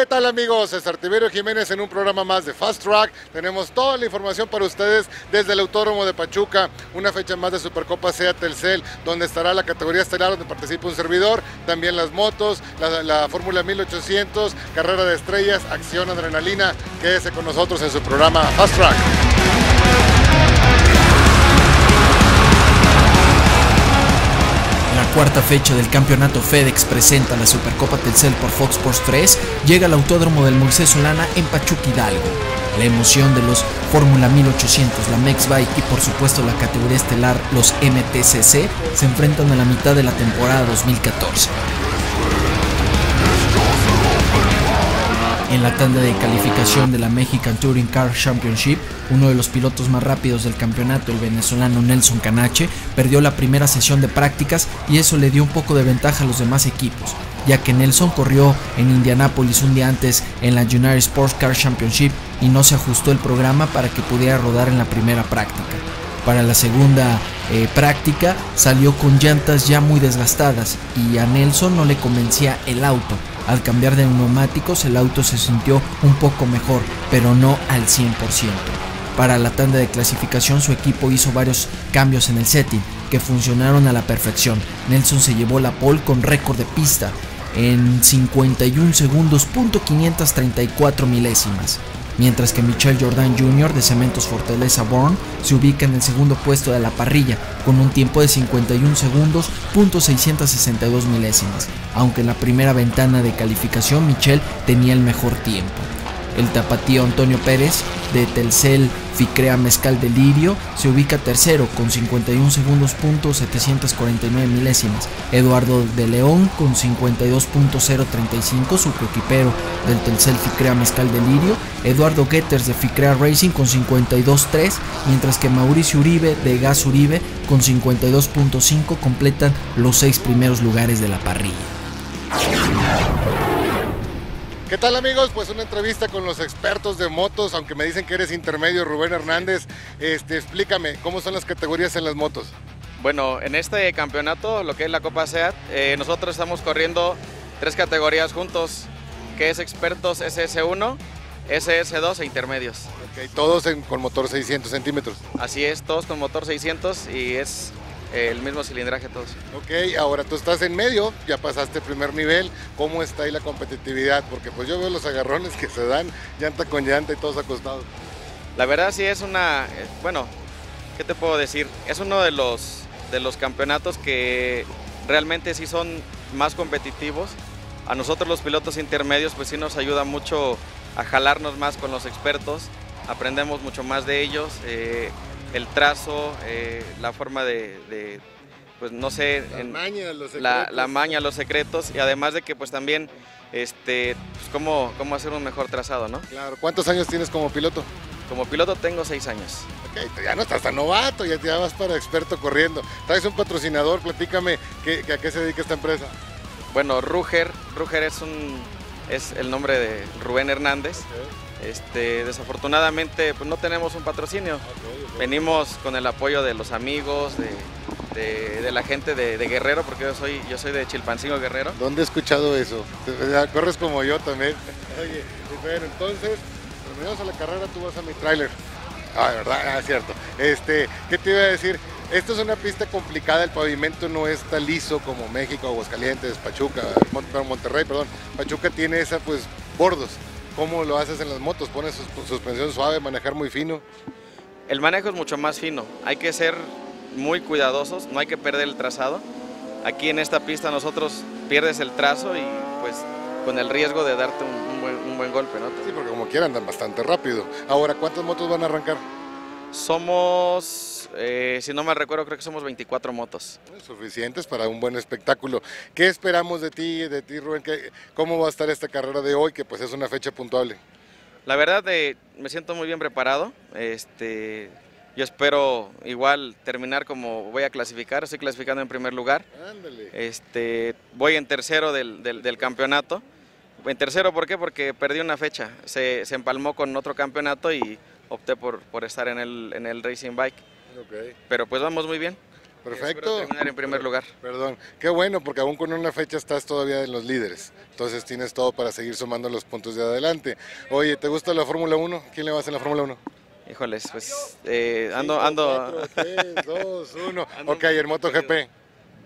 ¿Qué tal amigos? César Tiberio Jiménez en un programa más de Fast Track. Tenemos toda la información para ustedes desde el Autódromo de Pachuca, una fecha más de Supercopa SEA Telcel, donde estará la categoría estelar donde participa un servidor, también las motos, la, la Fórmula 1800, carrera de estrellas, acción, adrenalina. Quédese con nosotros en su programa Fast Track. Cuarta fecha del campeonato FedEx presenta la Supercopa Telcel por Fox Sports 3 llega al autódromo del Moisés Solana en Pachuca Hidalgo. La emoción de los Fórmula 1800, la Mex Bike y por supuesto la categoría estelar, los MTCC, se enfrentan a la mitad de la temporada 2014. En la tanda de calificación de la Mexican Touring Car Championship, uno de los pilotos más rápidos del campeonato, el venezolano Nelson Canache, perdió la primera sesión de prácticas y eso le dio un poco de ventaja a los demás equipos, ya que Nelson corrió en Indianápolis un día antes en la United Sports Car Championship y no se ajustó el programa para que pudiera rodar en la primera práctica. Para la segunda eh, práctica salió con llantas ya muy desgastadas y a Nelson no le convencía el auto. Al cambiar de neumáticos el auto se sintió un poco mejor, pero no al 100%. Para la tanda de clasificación su equipo hizo varios cambios en el setting que funcionaron a la perfección. Nelson se llevó la pole con récord de pista en 51 segundos, punto 534 milésimas mientras que Michel Jordan Jr. de Cementos Fortaleza Born se ubica en el segundo puesto de la parrilla con un tiempo de 51 segundos, punto 662 milésimas, aunque en la primera ventana de calificación Michel tenía el mejor tiempo. El tapatío Antonio Pérez de Telcel Ficrea Mezcal Delirio se ubica tercero con 51 segundos punto 749 milésimas. Eduardo de León con 52.035 su coequipero del Telcel Ficrea Mezcal Delirio. Eduardo Getters de Ficrea Racing con 52.3 mientras que Mauricio Uribe de Gas Uribe con 52.5 completan los seis primeros lugares de la parrilla. ¿Qué tal amigos? Pues una entrevista con los expertos de motos, aunque me dicen que eres intermedio, Rubén Hernández. Este, explícame, ¿cómo son las categorías en las motos? Bueno, en este campeonato, lo que es la Copa SEAT, eh, nosotros estamos corriendo tres categorías juntos, que es expertos SS1, SS2 e intermedios. Ok, todos en- con motor 600 centímetros. Así es, todos con motor 600 y es el mismo cilindraje todos. Ok, ahora tú estás en medio, ya pasaste el primer nivel, ¿cómo está ahí la competitividad? Porque pues yo veo los agarrones que se dan, llanta con llanta y todos acostados. La verdad sí es una, eh, bueno, ¿qué te puedo decir? Es uno de los, de los campeonatos que realmente sí son más competitivos. A nosotros los pilotos intermedios pues sí nos ayuda mucho a jalarnos más con los expertos, aprendemos mucho más de ellos, eh, el trazo, eh, la forma de, de, pues no sé, Las en- mañas, los la, la maña, los secretos y además de que pues también este, pues, cómo, cómo hacer un mejor trazado, ¿no? Claro, ¿cuántos años tienes como piloto? Como piloto tengo seis años. Ok, ya no estás tan novato, ya, ya vas para experto corriendo. Traes un patrocinador, platícame ¿qué, que a qué se dedica esta empresa. Bueno, Ruger, Ruger es un es el nombre de Rubén Hernández. Este, desafortunadamente pues no tenemos un patrocinio. Venimos con el apoyo de los amigos, de, de- de la gente de, de Guerrero, porque yo soy, yo soy de Chilpancingo Guerrero. ¿Dónde he escuchado eso? Corres como yo también. Oye, bueno, entonces, terminamos a la carrera, tú vas a mi tráiler. Ah, ¿verdad? Ah, cierto. Este, ¿qué te iba a decir? Esto es una pista complicada, el pavimento no está liso como México, Aguascalientes, Pachuca, Monterrey, perdón. Pachuca tiene esa, pues, bordos. ¿Cómo lo haces en las motos? ¿Pones sus- suspensión suave, manejar muy fino? El manejo es mucho más fino. Hay que ser muy cuidadosos, no hay que perder el trazado. Aquí en esta pista nosotros pierdes el trazo y pues con el riesgo de darte un, un buen, un buen golpe, ¿no? Sí, porque como quiera andan bastante rápido. Ahora, ¿cuántas motos van a arrancar? Somos, eh, si no mal recuerdo, creo que somos 24 motos. Suficientes para un buen espectáculo. ¿Qué esperamos de ti, de ti Rubén? ¿Qué- ¿Cómo va a estar esta carrera de hoy, que pues es una fecha puntuable? La verdad, eh, me siento muy bien preparado. Este, yo espero igual terminar como voy a clasificar. Estoy clasificando en primer lugar. Ándale. Este, voy en tercero del, del- del campeonato. En tercero, ¿por qué? Porque perdí una fecha. Se, se empalmó con otro campeonato y opté por, por estar en el, en el Racing Bike. Pero pues vamos muy bien. Perfecto. terminar en primer lugar. Perdón. Qué bueno, porque aún con una fecha estás todavía en los líderes. Entonces tienes todo para seguir sumando los puntos de adelante. Oye, ¿te gusta la Fórmula 1? ¿Quién le vas en la Fórmula 1? Híjoles, pues eh, ando, ando. 3, 2, 1. Ok, el MotoGP.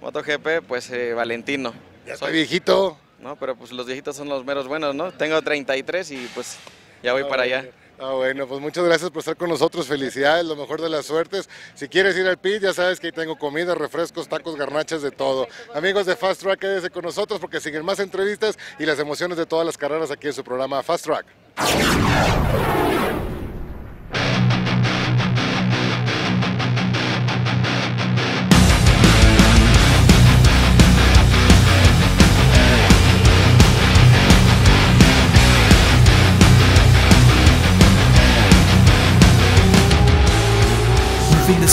MotoGP, pues eh, Valentino. Ya está viejito. No, pero pues los viejitos son los meros buenos, ¿no? Tengo 33 y pues ya voy para allá. Ah, bueno, pues muchas gracias por estar con nosotros. Felicidades, lo mejor de las suertes. Si quieres ir al pit, ya sabes que ahí tengo comida, refrescos, tacos, garnachas, de todo. Amigos de Fast Track, quédense con nosotros porque siguen más entrevistas y las emociones de todas las carreras aquí en su programa Fast Track.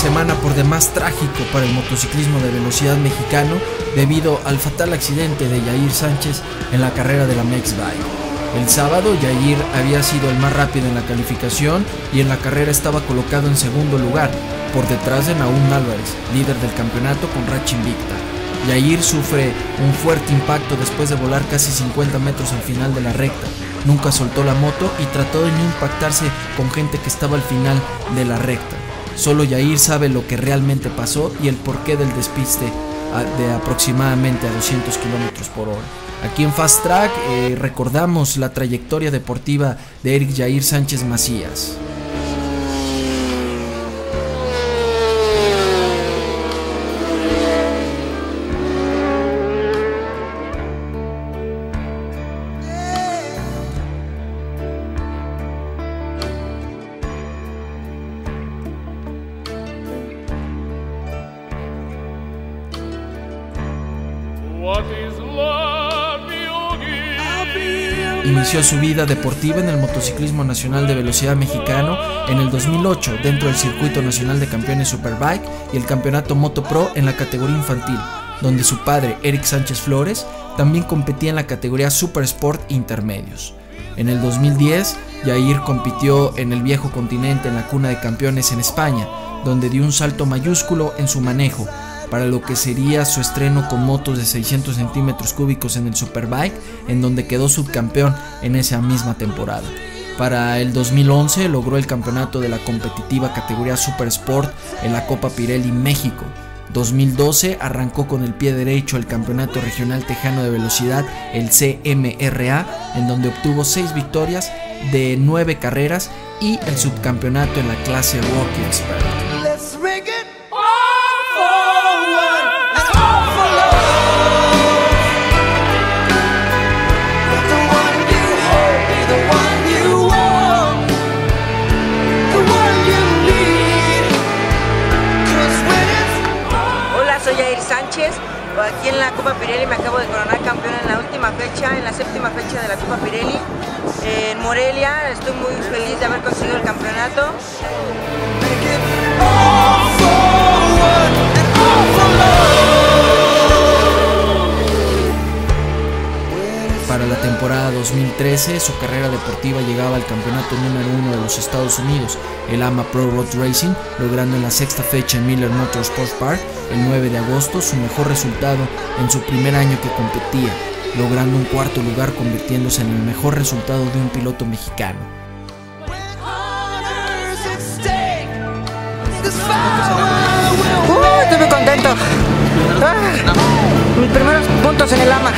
Semana por demás trágico para el motociclismo de velocidad mexicano debido al fatal accidente de Yair Sánchez en la carrera de la Mexbike. El sábado Yair había sido el más rápido en la calificación y en la carrera estaba colocado en segundo lugar, por detrás de Naum Álvarez, líder del campeonato con racha invicta. Yair sufre un fuerte impacto después de volar casi 50 metros al final de la recta. Nunca soltó la moto y trató de no impactarse con gente que estaba al final de la recta. Solo Yair sabe lo que realmente pasó y el porqué del despiste de aproximadamente a 200 kilómetros por hora. Aquí en Fast Track eh, recordamos la trayectoria deportiva de Eric Yair Sánchez Macías. Inició su vida deportiva en el motociclismo nacional de velocidad mexicano en el 2008 dentro del Circuito Nacional de Campeones Superbike y el Campeonato Moto Pro en la categoría infantil, donde su padre, Eric Sánchez Flores, también competía en la categoría Super Sport Intermedios. En el 2010, Yair compitió en el viejo continente en la cuna de campeones en España, donde dio un salto mayúsculo en su manejo, para lo que sería su estreno con motos de 600 centímetros cúbicos en el Superbike, en donde quedó subcampeón en esa misma temporada. Para el 2011 logró el campeonato de la competitiva categoría Super Sport en la Copa Pirelli México. 2012 arrancó con el pie derecho el Campeonato Regional Tejano de Velocidad, el CMRA, en donde obtuvo 6 victorias de 9 carreras y el subcampeonato en la clase Rocky Expert. Aquí en la Copa Pirelli me acabo de coronar campeón en la última fecha, en la séptima fecha de la Copa Pirelli. En Morelia estoy muy feliz de haber conseguido el campeonato. Temporada 2013, su carrera deportiva llegaba al campeonato número uno de los Estados Unidos, el AMA Pro Road Racing, logrando en la sexta fecha en Miller Motorsports Park, el 9 de agosto, su mejor resultado en su primer año que competía, logrando un cuarto lugar convirtiéndose en el mejor resultado de un piloto mexicano. Uh, estoy muy contento. Ah, mis primeros puntos en el AMA.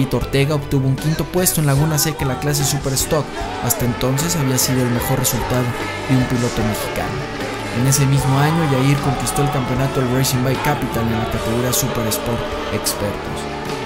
David Ortega obtuvo un quinto puesto en Laguna Seca en la clase Super Stock. Hasta entonces había sido el mejor resultado de un piloto mexicano. En ese mismo año, Yair conquistó el campeonato del Racing Bike Capital en la categoría Super Sport Expertos.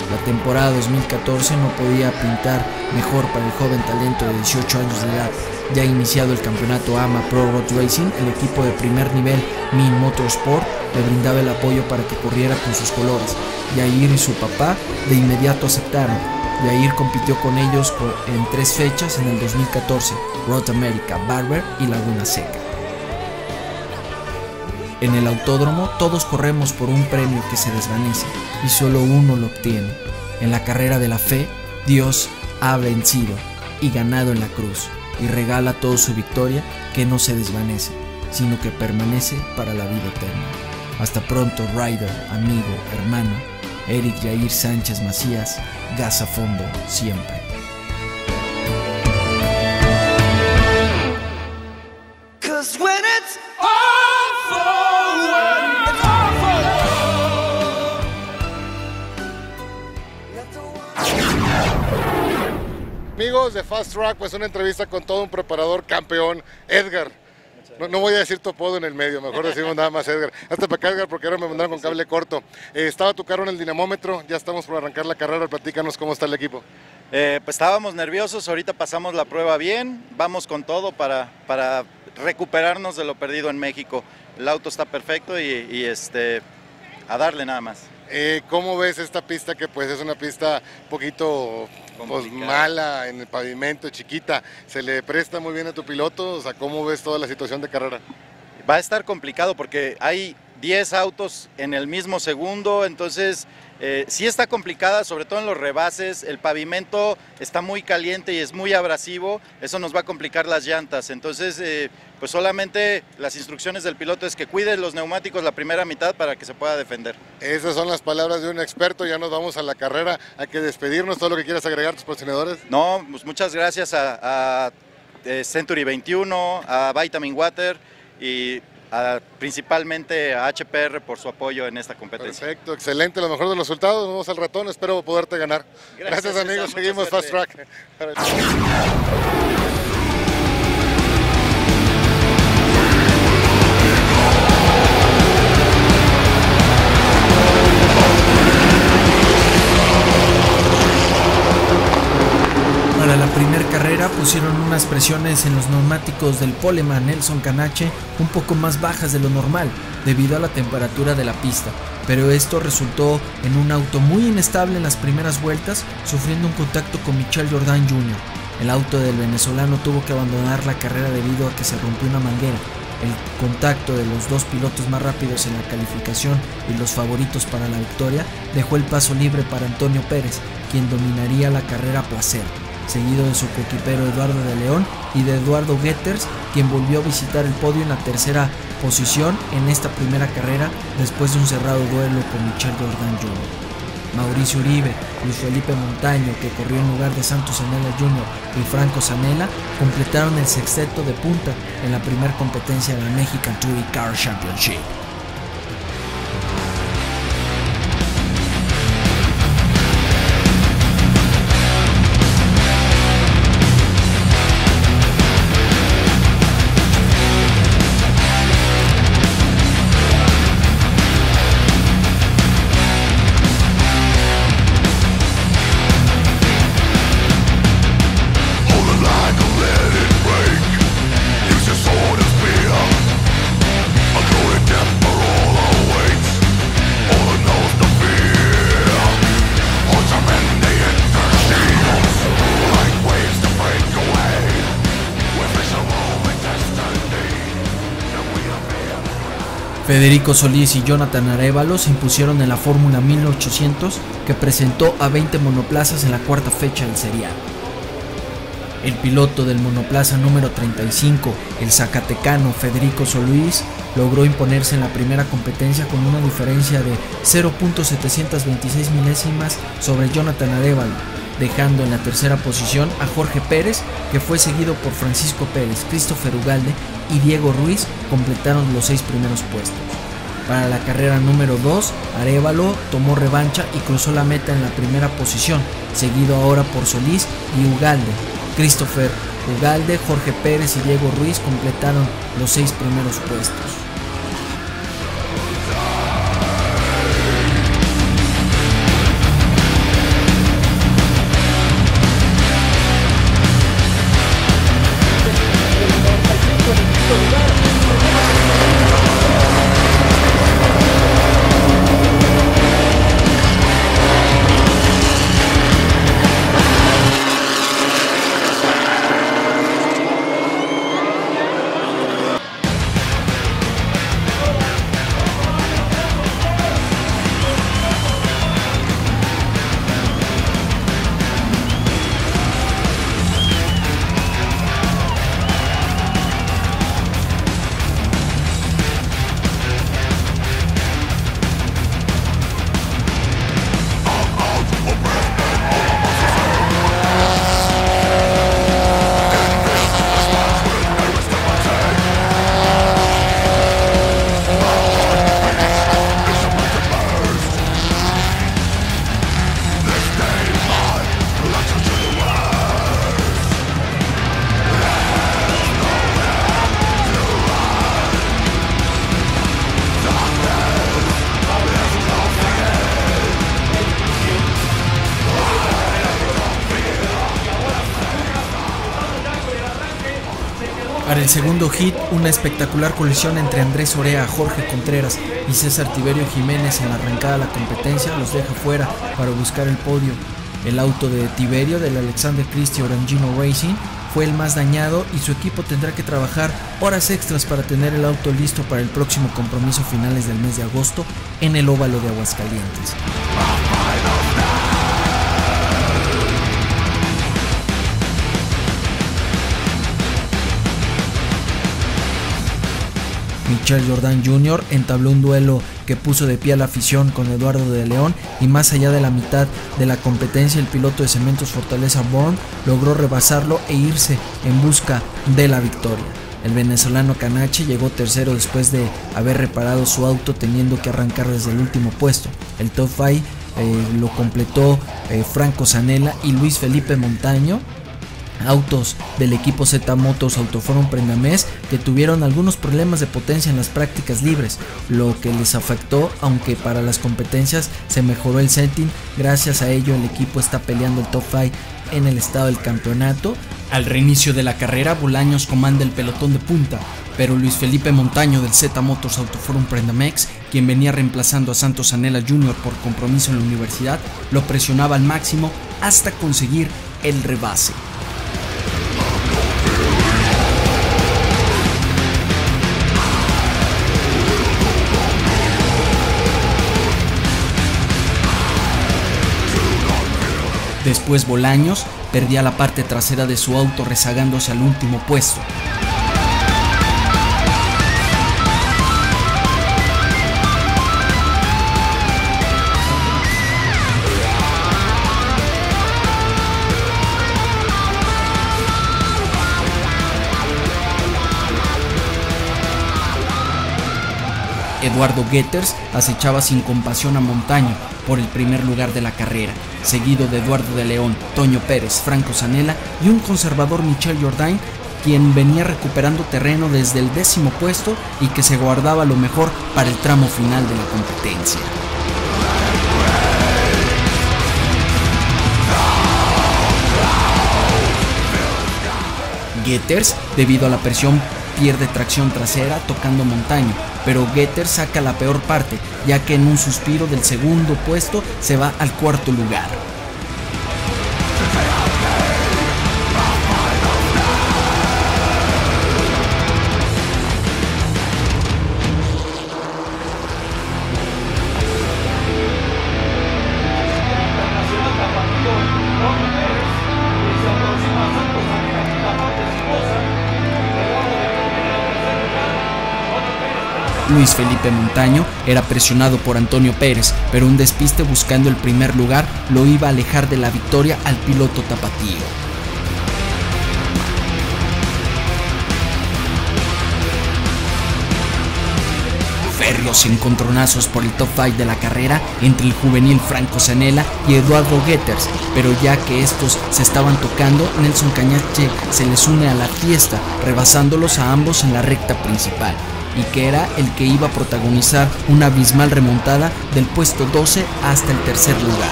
La temporada 2014 no podía pintar mejor para el joven talento de 18 años de edad. Ya iniciado el campeonato AMA Pro Road Racing, el equipo de primer nivel Min Motorsport le brindaba el apoyo para que corriera con sus colores. Yair y su papá de inmediato aceptaron, Yair compitió con ellos en tres fechas en el 2014, Road America, Barber y Laguna Seca. En el autódromo todos corremos por un premio que se desvanece y solo uno lo obtiene. En la carrera de la fe, Dios ha vencido y ganado en la cruz y regala toda su victoria que no se desvanece, sino que permanece para la vida eterna. Hasta pronto, Ryder, amigo, hermano, Eric Jair Sánchez Macías, gas a fondo siempre. Amigos de Fast Track, pues una entrevista con todo un preparador campeón, Edgar. No, voy a decir tu apodo en el medio, mejor decimos nada más Edgar. Hasta para acá, Edgar, porque ahora me mandaron con cable corto. Eh, estaba tu carro en el dinamómetro, ya estamos por arrancar la carrera, platícanos cómo está el equipo. Eh, pues estábamos nerviosos, ahorita pasamos la prueba bien, vamos con todo para, para recuperarnos de lo perdido en México. El auto está perfecto y, este, a darle nada más. Eh, ¿Cómo ves esta pista que pues es una pista un poquito pues, mala en el pavimento, chiquita? ¿Se le presta muy bien a tu piloto? O sea, ¿cómo ves toda la situación de carrera? Va a estar complicado porque hay 10 autos en el mismo segundo, entonces eh, sí está complicada, sobre todo en los rebases, el pavimento está muy caliente y es muy abrasivo, eso nos va a complicar las llantas, entonces eh, pues solamente las instrucciones del piloto es que cuide los neumáticos la primera mitad para que se pueda defender. Esas son las palabras de un experto, ya nos vamos a la carrera, hay que despedirnos, todo lo que quieras agregar tus patrocinadores. No, pues muchas gracias a, a eh, Century 21, a Vitamin Water y principalmente a HPR por su apoyo en esta competencia. Perfecto, excelente, lo mejor de los resultados, nos vemos al ratón, espero poderte ganar. Gracias, amigos, seguimos Fast Track. Para la primera carrera pusieron presiones en los neumáticos del Poleman Nelson Canache un poco más bajas de lo normal debido a la temperatura de la pista, pero esto resultó en un auto muy inestable en las primeras vueltas, sufriendo un contacto con Michel Jordan Jr. El auto del venezolano tuvo que abandonar la carrera debido a que se rompió una manguera. El contacto de los dos pilotos más rápidos en la calificación y los favoritos para la victoria dejó el paso libre para Antonio Pérez, quien dominaría la carrera a placer seguido de su coequipero Eduardo de León y de Eduardo Getters, quien volvió a visitar el podio en la tercera posición en esta primera carrera después de un cerrado duelo con Michel Jordan Jr. Mauricio Uribe, Luis Felipe Montaño, que corrió en lugar de Santos Sanela Jr. y Franco Sanela, completaron el sexteto de punta en la primera competencia de la Mexican Touring Car Championship. Federico Solís y Jonathan Arevalo se impusieron en la Fórmula 1800 que presentó a 20 monoplazas en la cuarta fecha del serial. El piloto del monoplaza número 35, el zacatecano Federico Solís, logró imponerse en la primera competencia con una diferencia de 0.726 milésimas sobre Jonathan Arevalo, dejando en la tercera posición a Jorge Pérez, que fue seguido por Francisco Pérez, Christopher Ugalde y Diego Ruiz completaron los seis primeros puestos. Para la carrera número 2, Arevalo tomó revancha y cruzó la meta en la primera posición, seguido ahora por Solís y Ugalde. Christopher Ugalde, Jorge Pérez y Diego Ruiz completaron los seis primeros puestos. El segundo hit, una espectacular colisión entre Andrés Orea, Jorge Contreras y César Tiberio Jiménez en la arrancada de la competencia los deja fuera para buscar el podio. El auto de Tiberio del Alexander Christie Orangino Racing fue el más dañado y su equipo tendrá que trabajar horas extras para tener el auto listo para el próximo compromiso finales del mes de agosto en el óvalo de Aguascalientes. Michel Jordan Jr. entabló un duelo que puso de pie a la afición con Eduardo de León y más allá de la mitad de la competencia el piloto de Cementos Fortaleza Born logró rebasarlo e irse en busca de la victoria. El venezolano Canache llegó tercero después de haber reparado su auto teniendo que arrancar desde el último puesto. El top 5 eh, lo completó eh, Franco Zanella y Luis Felipe Montaño autos del equipo Z Motors Autoforum Prendamés que tuvieron algunos problemas de potencia en las prácticas libres, lo que les afectó, aunque para las competencias se mejoró el setting, gracias a ello el equipo está peleando el top 5 en el estado del campeonato. Al reinicio de la carrera, Bolaños comanda el pelotón de punta, pero Luis Felipe Montaño del Z Motors Autoforum Prendamex, quien venía reemplazando a Santos Anela Jr. por compromiso en la universidad, lo presionaba al máximo hasta conseguir el rebase. Después Bolaños perdía la parte trasera de su auto rezagándose al último puesto. Eduardo Getters acechaba sin compasión a Montaño por el primer lugar de la carrera, seguido de Eduardo de León, Toño Pérez, Franco Zanella y un conservador Michel Jordain, quien venía recuperando terreno desde el décimo puesto y que se guardaba lo mejor para el tramo final de la competencia. Getters, debido a la presión pierde tracción trasera tocando montaña, pero Getter saca la peor parte, ya que en un suspiro del segundo puesto se va al cuarto lugar. Luis Felipe Montaño era presionado por Antonio Pérez, pero un despiste buscando el primer lugar lo iba a alejar de la victoria al piloto tapatío. Ferrios encontronazos por el top 5 de la carrera entre el juvenil Franco Zanella y Eduardo Getters, pero ya que estos se estaban tocando, Nelson Cañache se les une a la fiesta, rebasándolos a ambos en la recta principal y que era el que iba a protagonizar una abismal remontada del puesto 12 hasta el tercer lugar.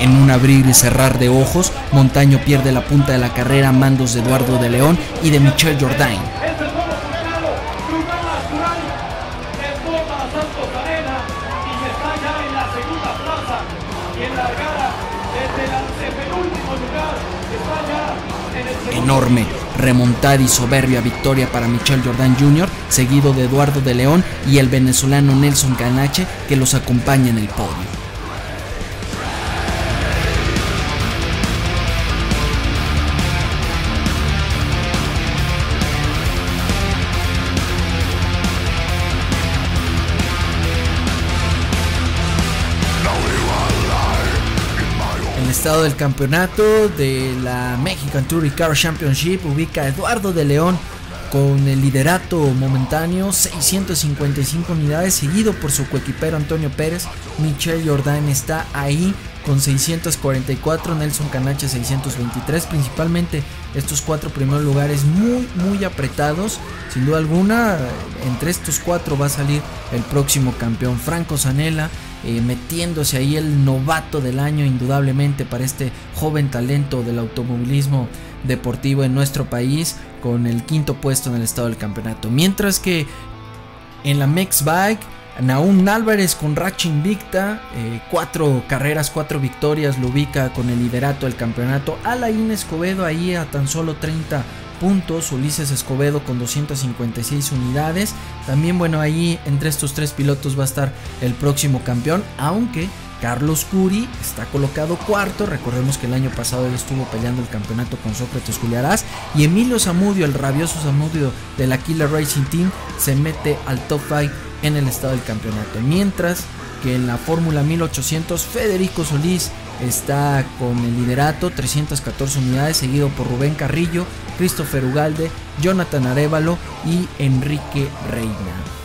En un abrir y cerrar de ojos, Montaño pierde la punta de la carrera a mandos de Eduardo de León y de Michel Jordain. Enorme, remontada y soberbia victoria para Michel Jordan Jr., seguido de Eduardo de León y el venezolano Nelson Canache que los acompaña en el podio. Estado del campeonato de la Mexican Touring Car Championship. Ubica a Eduardo de León con el liderato momentáneo, 655 unidades, seguido por su coequipero Antonio Pérez. Michel Jordan está ahí con 644, Nelson Canache 623, principalmente estos cuatro primeros lugares muy muy apretados, sin duda alguna, entre estos cuatro va a salir el próximo campeón. Franco Zanella eh, metiéndose ahí el novato del año indudablemente para este joven talento del automovilismo deportivo en nuestro país con el quinto puesto en el estado del campeonato. Mientras que en la Mex Bike, Naum Álvarez con racha invicta, eh, cuatro carreras, cuatro victorias, lo ubica con el liderato del campeonato. Alain Escobedo ahí a tan solo 30 puntos, Ulises Escobedo con 256 unidades. También bueno, ahí entre estos tres pilotos va a estar el próximo campeón, aunque Carlos Curi está colocado cuarto. Recordemos que el año pasado él estuvo peleando el campeonato con Sócrates Juliarás. Y Emilio Zamudio, el rabioso Zamudio de la Killer Racing Team, se mete al top 5 en el estado del campeonato. Mientras que en la Fórmula 1800, Federico Solís está con el liderato, 314 unidades, seguido por Rubén Carrillo, Christopher Ugalde, Jonathan Arevalo y Enrique Reina.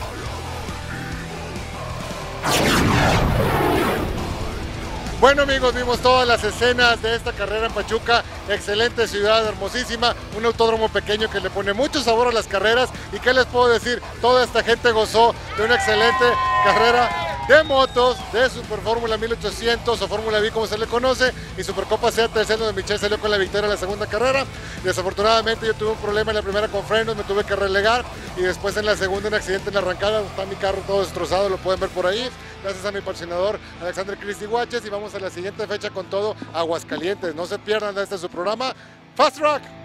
Bueno amigos, vimos todas las escenas de esta carrera en Pachuca, excelente ciudad, hermosísima, un autódromo pequeño que le pone mucho sabor a las carreras. Y qué les puedo decir, toda esta gente gozó de una excelente carrera de motos de Super Fórmula 1800 o Fórmula V como se le conoce y Supercopa Seat tercero de Michel salió con la victoria en la segunda carrera. Desafortunadamente yo tuve un problema en la primera con frenos, me tuve que relegar y después en la segunda un accidente en la arrancada, está mi carro todo destrozado, lo pueden ver por ahí. Gracias a mi patrocinador Alexander Cristi Guaches y vamos a la siguiente fecha con todo Aguascalientes. No se pierdan de este su programa Fast Track.